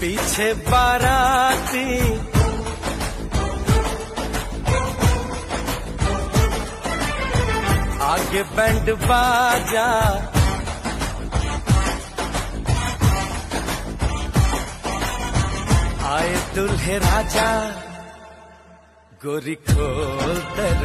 पीछे बाराती। आगे बैंड बाजा। आए दुल्हे राजा गोरी खोल दरवाज़ा